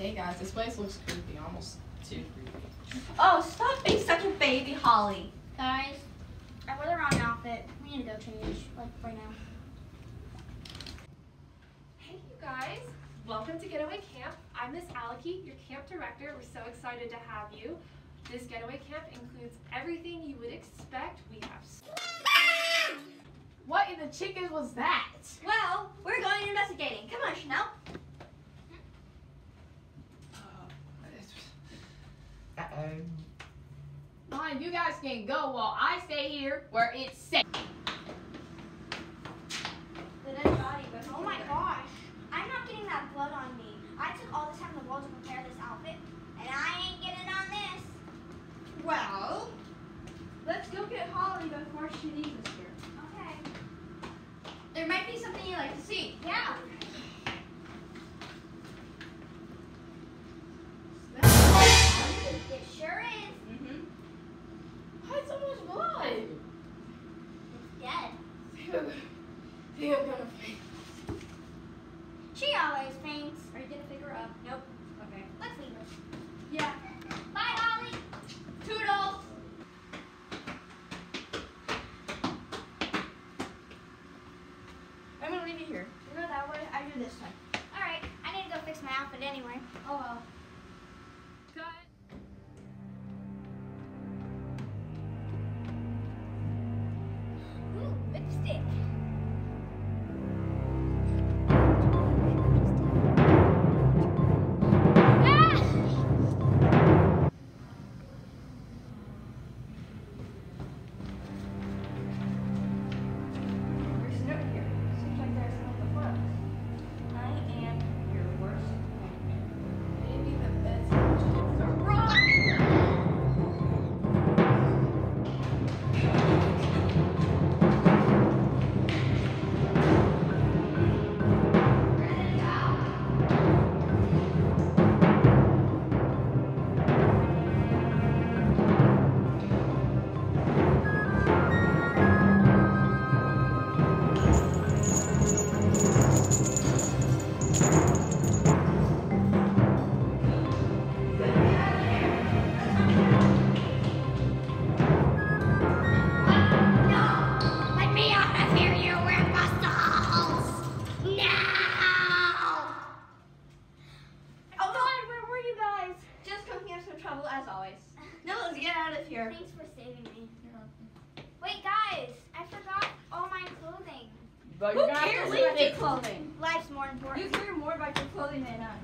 this place looks creepy, almost too creepy. Oh, stop being such a baby, Holly. Guys, I wore the wrong outfit. We need to go change, like right now. Hey, you guys. Welcome to Getaway Camp. I'm Miss Alaki, your camp director. We're so excited to have you. This getaway camp includes everything you would expect. We have What in the chickens was that? Well, we're going investigating. Fine, you guys can go while I stay here where it's safe. The dead body was Oh my gosh. I'm not getting that blood on me. I took all this time in the world to prepare this outfit, and I ain't getting on this. Well, let's go get Holly before she leaves us here. Okay. There might be something you'd like to see. Yeah. Up? Nope. Okay. Let's leave her. Yeah. Bye, Holly. Toodles. I'm gonna leave you here. You go that way. I do this time. All right. I need to go fix my outfit anyway. Oh well. As always. No, let's get out of here. Thanks for saving me. Wait, guys, I forgot all my clothing. But Who you're have cares to leave about your clothing? Life's more important. You care more about your clothing than us.